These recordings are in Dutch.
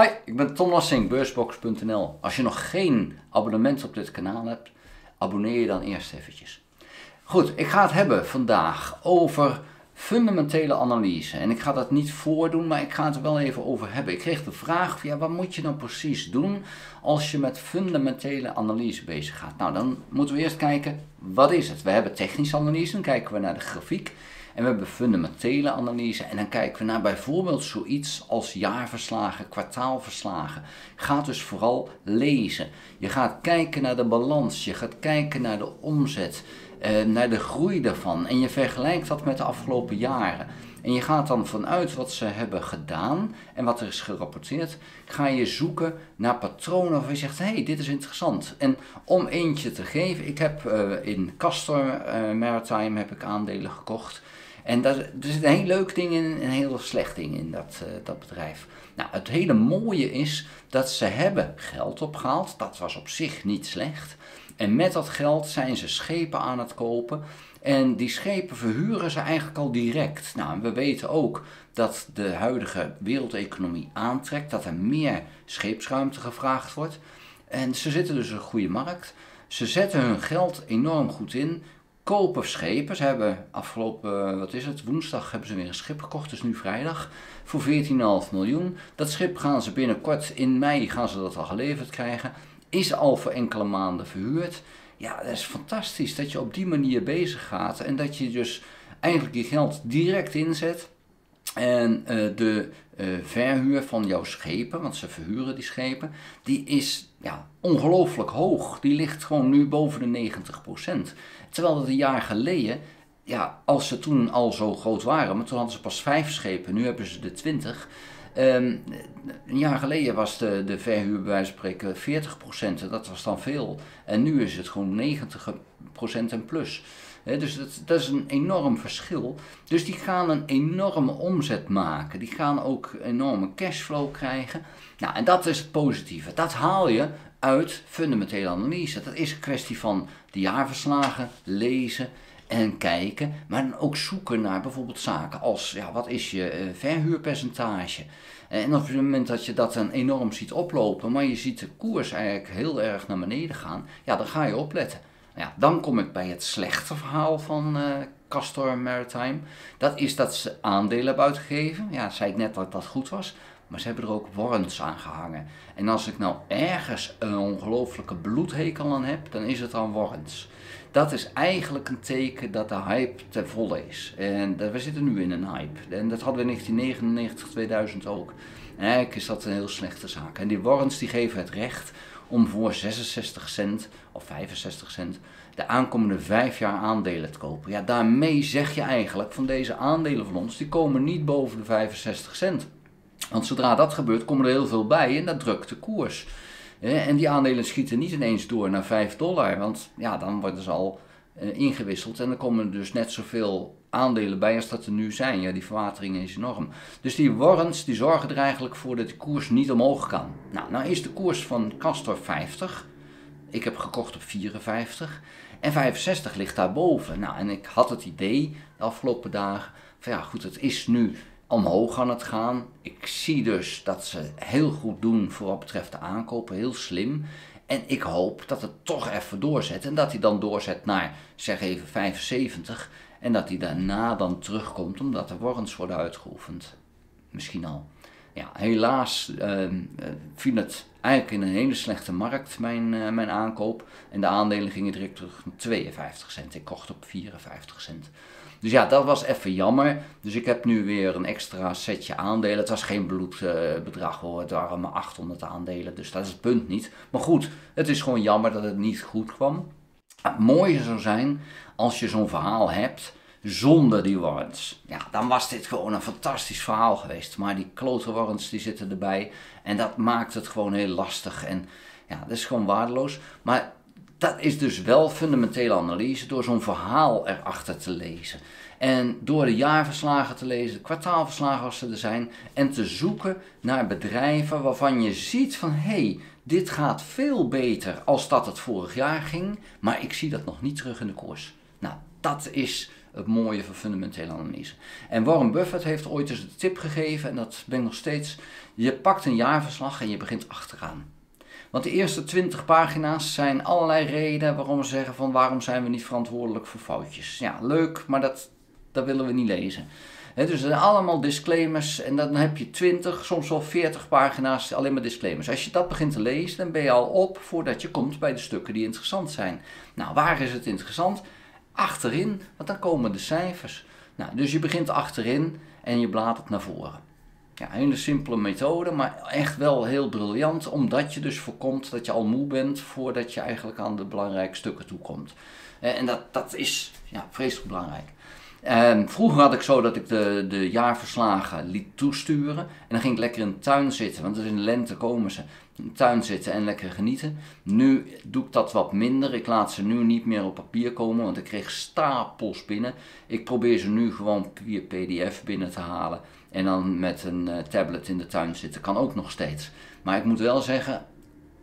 Hi, ik ben Tom Lassing, beursbox.nl. Als je nog geen abonnement op dit kanaal hebt, abonneer je dan eerst eventjes. Goed, ik ga het hebben vandaag over fundamentele analyse. En ik ga dat niet voordoen, maar ik ga het er wel even over hebben. Ik kreeg de vraag, ja, wat moet je nou precies doen als je met fundamentele analyse bezig gaat? Nou, dan moeten we eerst kijken, wat is het? We hebben technische analyse, dan kijken we naar de grafiek. En we hebben fundamentele analyse en dan kijken we naar bijvoorbeeld zoiets als jaarverslagen, kwartaalverslagen. Gaat dus vooral lezen. Je gaat kijken naar de balans, je gaat kijken naar de omzet, eh, naar de groei daarvan. En je vergelijkt dat met de afgelopen jaren. En je gaat dan vanuit wat ze hebben gedaan en wat er is gerapporteerd, ga je zoeken naar patronen waarvan je zegt, hé, hey, dit is interessant. En om eentje te geven, ik heb uh, in Castor uh, Maritime heb ik aandelen gekocht. En daar, er zit een heel leuk ding in en een heel slecht ding in dat, uh, dat bedrijf. Nou, het hele mooie is dat ze hebben geld opgehaald. Dat was op zich niet slecht. En met dat geld zijn ze schepen aan het kopen. En die schepen verhuren ze eigenlijk al direct. Nou, we weten ook dat de huidige wereldeconomie aantrekt, dat er meer scheepsruimte gevraagd wordt. En ze zitten dus een goede markt. Ze zetten hun geld enorm goed in kopen schepen. Ze hebben afgelopen, wat is het, woensdag hebben ze weer een schip gekocht, dus nu vrijdag, voor 14,5 miljoen. Dat schip gaan ze binnenkort, in mei gaan ze dat al geleverd krijgen. Is al voor enkele maanden verhuurd. Ja, dat is fantastisch dat je op die manier bezig gaat en dat je dus eigenlijk je geld direct inzet. En uh, de uh, verhuur van jouw schepen, want ze verhuren die schepen, die is ja, ongelooflijk hoog. Die ligt gewoon nu boven de 90%. Terwijl dat een jaar geleden, ja, als ze toen al zo groot waren, maar toen hadden ze pas vijf schepen, nu hebben ze de 20. Um, een jaar geleden was de, de verhuur bij wijze van spreken 40%, dat was dan veel. En nu is het gewoon 90% en plus. Dus dat, is een enorm verschil. Dus die gaan een enorme omzet maken. Die gaan ook enorme cashflow krijgen. Nou, en dat is het positieve. Dat haal je uit fundamentele analyse. Dat is een kwestie van de jaarverslagen lezen en kijken, maar dan ook zoeken naar bijvoorbeeld zaken als ja, wat is je uh, verhuurpercentage. En op het moment dat je dat dan enorm ziet oplopen, maar je ziet de koers eigenlijk heel erg naar beneden gaan, ja, dan ga je opletten. Ja, dan kom ik bij het slechte verhaal van uh, Castor Maritime. Dat is dat ze aandelen hebben uitgegeven. Ja, zei ik net dat dat goed was. Maar ze hebben er ook warrants aan gehangen. En als ik nou ergens een ongelofelijke bloedhekel aan heb, dan is het aan warrants. Dat is eigenlijk een teken dat de hype ten volle is. En we zitten nu in een hype. En dat hadden we in 1999, 2000 ook. En eigenlijk is dat een heel slechte zaak. En die warrants die geven het recht om voor 66 cent of 65 cent de aankomende vijf jaar aandelen te kopen. Ja, daarmee zeg je eigenlijk van deze aandelen van ons, die komen niet boven de 65 cent. Want zodra dat gebeurt, komen er heel veel bij en dat drukt de koers. En die aandelen schieten niet ineens door naar 5 dollar, want ja, dan worden ze al uh, ingewisseld en dan komen er dus net zoveel aandelen bij als dat er nu zijn. Ja, die verwatering is enorm. Dus die warrants die zorgen er eigenlijk voor dat de koers niet omhoog kan. Nou, nou is de koers van Castor 50. Ik heb gekocht op 54. En 65 ligt daarboven. Nou, en ik had het idee de afgelopen dagen van ja, goed, het is nu omhoog aan het gaan. Ik zie dus dat ze heel goed doen voor wat betreft de aankopen, heel slim. En ik hoop dat het toch even doorzet. En dat hij dan doorzet naar, zeg even, 75. En dat hij daarna dan terugkomt omdat de warrants worden uitgeoefend. Misschien al. Ja, helaas uh, viel het eigenlijk in een hele slechte markt, mijn, uh, mijn aankoop. En de aandelen gingen direct terug naar 52 cent. Ik kocht op 54 cent. Dus ja, dat was even jammer. Dus ik heb nu weer een extra setje aandelen. Het was geen bloedbedrag hoor, het waren maar 800 aandelen. Dus dat is het punt niet. Maar goed, het is gewoon jammer dat het niet goed kwam. Het mooie zou zijn als je zo'n verhaal hebt zonder die warrants. Ja, dan was dit gewoon een fantastisch verhaal geweest. Maar die klote warrants die zitten erbij. En dat maakt het gewoon heel lastig. En ja, dat is gewoon waardeloos. Maar dat is dus wel fundamentele analyse door zo'n verhaal erachter te lezen. En door de jaarverslagen te lezen, de kwartaalverslagen als ze er zijn. En te zoeken naar bedrijven waarvan je ziet van hé, hey, dit gaat veel beter als dat het vorig jaar ging. Maar ik zie dat nog niet terug in de koers. Nou, dat is het mooie van fundamentele analyse. En Warren Buffett heeft ooit eens de tip gegeven, en dat ben ik nog steeds, je pakt een jaarverslag en je begint achteraan. Want de eerste 20 pagina's zijn allerlei redenen waarom we zeggen van waarom zijn we niet verantwoordelijk voor foutjes. Ja, leuk, maar dat, dat willen we niet lezen. dus er zijn allemaal disclaimers en dan heb je 20, soms wel 40 pagina's alleen maar disclaimers. Als je dat begint te lezen, dan ben je al op voordat je komt bij de stukken die interessant zijn. Nou, waar is het interessant? Achterin, want dan komen de cijfers. Nou, dus je begint achterin en je bladert naar voren. Ja, een hele simpele methode, maar echt wel heel briljant, omdat je dus voorkomt dat je al moe bent voordat je eigenlijk aan de belangrijke stukken toekomt. Eh, en dat, dat is ja, vreselijk belangrijk. Um, vroeger had ik zo dat ik de, de jaarverslagen liet toesturen. En dan ging ik lekker in de tuin zitten, want in de lente komen ze. In de tuin zitten en lekker genieten. Nu doe ik dat wat minder. Ik laat ze nu niet meer op papier komen, want ik kreeg stapels binnen. Ik probeer ze nu gewoon via PDF binnen te halen. En dan met een uh, tablet in de tuin zitten. Kan ook nog steeds. Maar ik moet wel zeggen,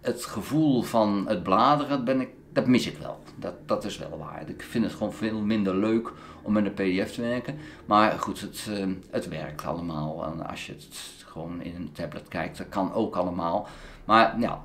het gevoel van het bladeren ben ik dat mis ik wel. Dat, dat is wel waar. Ik vind het gewoon veel minder leuk om met een PDF te werken. Maar goed, het, uh, het werkt allemaal. Als je het gewoon in een tablet kijkt, dat kan ook allemaal. Maar ja,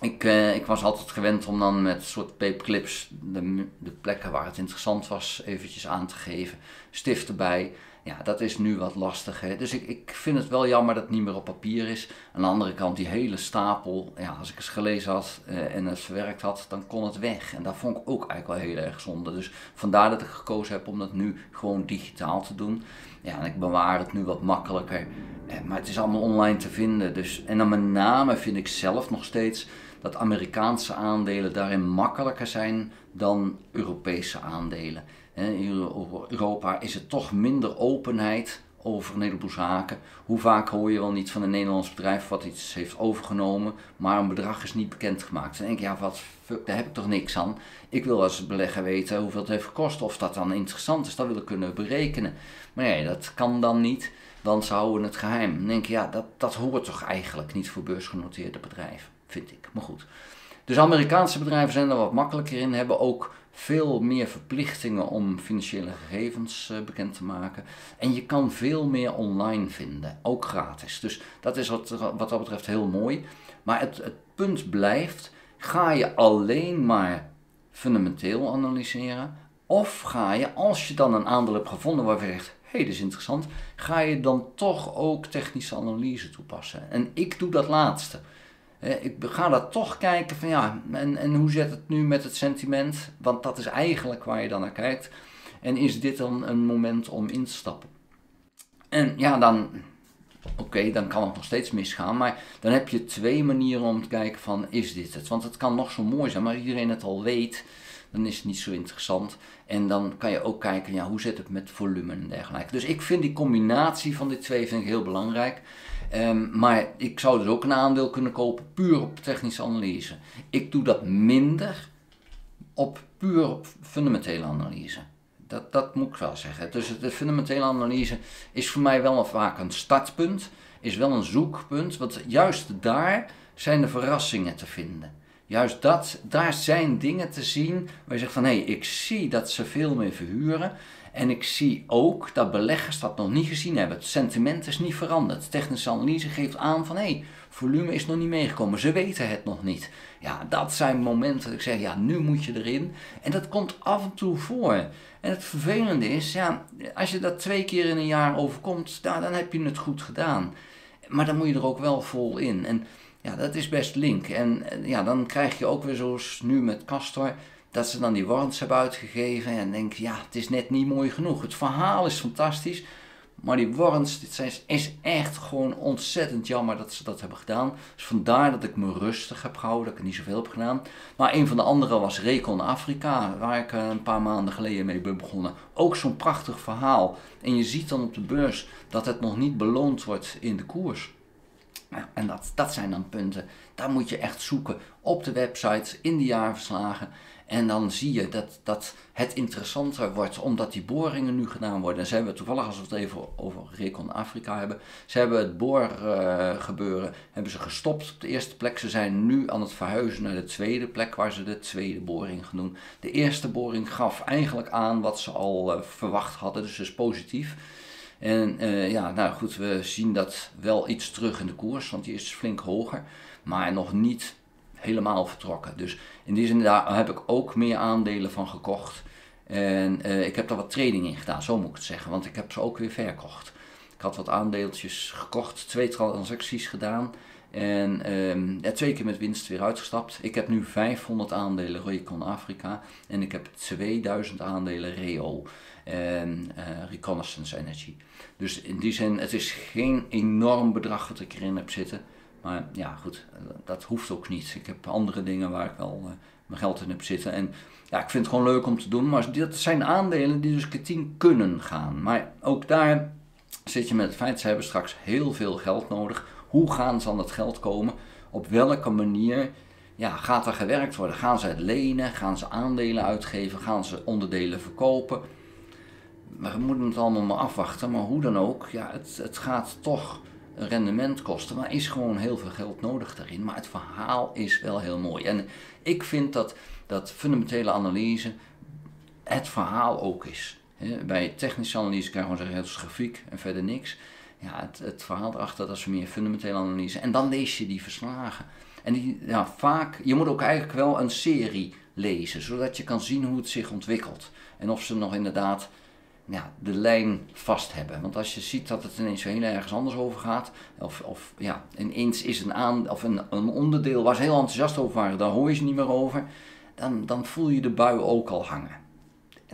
ik, uh, ik was altijd gewend om dan met soort paperclips de, de plekken waar het interessant was eventjes aan te geven. Stift erbij ja, dat is nu wat lastig. Hè? Dus ik, ik vind het wel jammer dat het niet meer op papier is. Aan de andere kant, die hele stapel, ja, als ik eens gelezen had eh, en het verwerkt had, dan kon het weg. En dat vond ik ook eigenlijk wel heel erg zonde. Dus vandaar dat ik gekozen heb om dat nu gewoon digitaal te doen. Ja, en ik bewaar het nu wat makkelijker. Eh, maar het is allemaal online te vinden. Dus, en dan met name vind ik zelf nog steeds dat Amerikaanse aandelen daarin makkelijker zijn dan Europese aandelen. In Europa is er toch minder openheid over een heleboel zaken. Hoe vaak hoor je wel niet van een Nederlands bedrijf wat iets heeft overgenomen, maar een bedrag is niet bekendgemaakt. Dan denk je, ja, wat, daar heb ik toch niks aan. Ik wil als belegger weten hoeveel het heeft gekost, of dat dan interessant is, dat wil ik kunnen berekenen. Maar nee, dat kan dan niet, want ze houden het geheim. Dan denk je, ja, dat, dat hoort toch eigenlijk niet voor beursgenoteerde bedrijven, vind ik. Maar goed. Dus Amerikaanse bedrijven zijn er wat makkelijker in, hebben ook veel meer verplichtingen om financiële gegevens uh, bekend te maken. En je kan veel meer online vinden, ook gratis. Dus dat is wat, wat dat betreft heel mooi. Maar het, het punt blijft, ga je alleen maar fundamenteel analyseren? Of ga je, als je dan een aandeel hebt gevonden waarvan je zegt, hé, hey, dat is interessant, ga je dan toch ook technische analyse toepassen? En ik doe dat laatste ik ga dat toch kijken van ja, en, en hoe zit het nu met het sentiment? Want dat is eigenlijk waar je dan naar kijkt. En is dit dan een moment om in te stappen? En ja, dan, oké, dan kan het nog steeds misgaan. Maar dan heb je twee manieren om te kijken van, is dit het? Want het kan nog zo mooi zijn, maar iedereen het al weet, dan is het niet zo interessant. En dan kan je ook kijken, ja, hoe zit het met volume en dergelijke. Dus ik vind die combinatie van die twee vind ik heel belangrijk. Um, maar ik zou dus ook een aandeel kunnen kopen puur op technische analyse. Ik doe dat minder op puur op fundamentele analyse. Dat, dat moet ik wel zeggen. Dus de fundamentele analyse is voor mij wel vaak een startpunt, is wel een zoekpunt, want juist daar zijn de verrassingen te vinden. Juist dat, daar zijn dingen te zien waar je zegt van hé, hey, ik zie dat ze veel meer verhuren. En ik zie ook dat beleggers dat nog niet gezien hebben. Het sentiment is niet veranderd. Technische analyse geeft aan van hé, hey, volume is nog niet meegekomen. Ze weten het nog niet. Ja, dat zijn momenten dat ik zeg, ja, nu moet je erin. En dat komt af en toe voor. En het vervelende is, ja, als je dat twee keer in een jaar overkomt, dan heb je het goed gedaan. Maar dan moet je er ook wel vol in. En ja, dat is best link. En ja, dan krijg je ook weer zoals nu met Castor dat ze dan die warrants hebben uitgegeven en denk ja, het is net niet mooi genoeg. Het verhaal is fantastisch, maar die warrants, dit is echt gewoon ontzettend jammer dat ze dat hebben gedaan. Dus vandaar dat ik me rustig heb gehouden, dat ik het niet zoveel heb gedaan. Maar een van de andere was Recon Afrika, waar ik eh, een paar maanden geleden mee ben begonnen. Ook zo'n prachtig verhaal. En je ziet dan op de beurs dat het nog niet beloond wordt in de koers. En dat, dat zijn dan punten, daar moet je echt zoeken op de websites, in de jaarverslagen. En dan zie je dat, dat het interessanter wordt, omdat die boringen nu gedaan worden. En ze hebben toevallig, als we het even over Recon Afrika hebben, ze hebben het boorgebeuren hebben ze gestopt op de eerste plek. Ze zijn nu aan het verhuizen naar de tweede plek, waar ze de tweede boring gaan doen. De eerste boring gaf eigenlijk aan wat ze al uh, verwacht hadden, dus is positief. En uh, ja, nou goed, we zien dat wel iets terug in de koers, want die is flink hoger, maar nog niet helemaal vertrokken. Dus in die zin daar heb ik ook meer aandelen van gekocht. En uh, ik heb daar wat trading in gedaan, zo moet ik het zeggen, want ik heb ze ook weer verkocht. Ik had wat aandeeltjes gekocht, twee transacties gedaan en um, ja, twee keer met winst weer uitgestapt. Ik heb nu 500 aandelen Recon Afrika en ik heb 2000 aandelen Reo en uh, Reconnaissance Energy. Dus in die zin, het is geen enorm bedrag wat ik erin heb zitten. Maar ja, goed, dat hoeft ook niet. Ik heb andere dingen waar ik wel uh, mijn geld in heb zitten. En ja, ik vind het gewoon leuk om te doen. Maar dat zijn aandelen die dus 10 kunnen gaan. Maar ook daar zit je met het feit, ze hebben straks heel veel geld nodig. Hoe gaan ze aan dat geld komen? Op welke manier ja, gaat er gewerkt worden? Gaan ze het lenen? Gaan ze aandelen uitgeven? Gaan ze onderdelen verkopen? We moeten het allemaal maar afwachten. Maar hoe dan ook, ja, het, het gaat toch rendement kosten. Maar is gewoon heel veel geld nodig daarin. Maar het verhaal is wel heel mooi. En ik vind dat, dat fundamentele analyse het verhaal ook is. Bij technische analyse kan je gewoon zeggen, het is grafiek en verder niks. Ja, het, het verhaal erachter, dat is meer fundamentele analyse. En dan lees je die verslagen. En die, ja, vaak, je moet ook eigenlijk wel een serie lezen, zodat je kan zien hoe het zich ontwikkelt. En of ze nog inderdaad ja, de lijn vast hebben. Want als je ziet dat het ineens heel ergens anders over gaat, of, of ja, ineens is een, aan, of een, een onderdeel waar ze heel enthousiast over waren, daar hoor je ze niet meer over, dan, dan voel je de bui ook al hangen.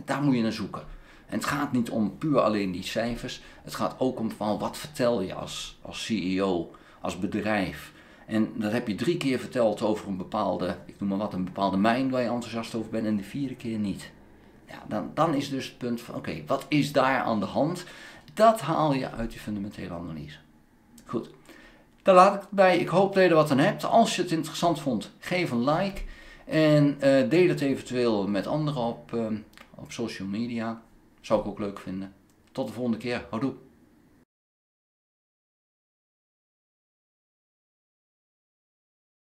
Daar moet je naar zoeken. En het gaat niet om puur alleen die cijfers, het gaat ook om van wat vertel je als, als CEO, als bedrijf. En dat heb je drie keer verteld over een bepaalde, ik noem maar wat, een bepaalde mijn waar je enthousiast over bent en de vierde keer niet. Ja, dan, dan is dus het punt van, oké, wat is daar aan de hand? Dat haal je uit die fundamentele analyse. Goed, daar laat ik het bij. Ik hoop dat je er wat aan hebt. Als je het interessant vond, geef een like. En uh, deel het eventueel met anderen op, uh, op social media. Zou ik ook leuk vinden. Tot de volgende keer. Houdoe.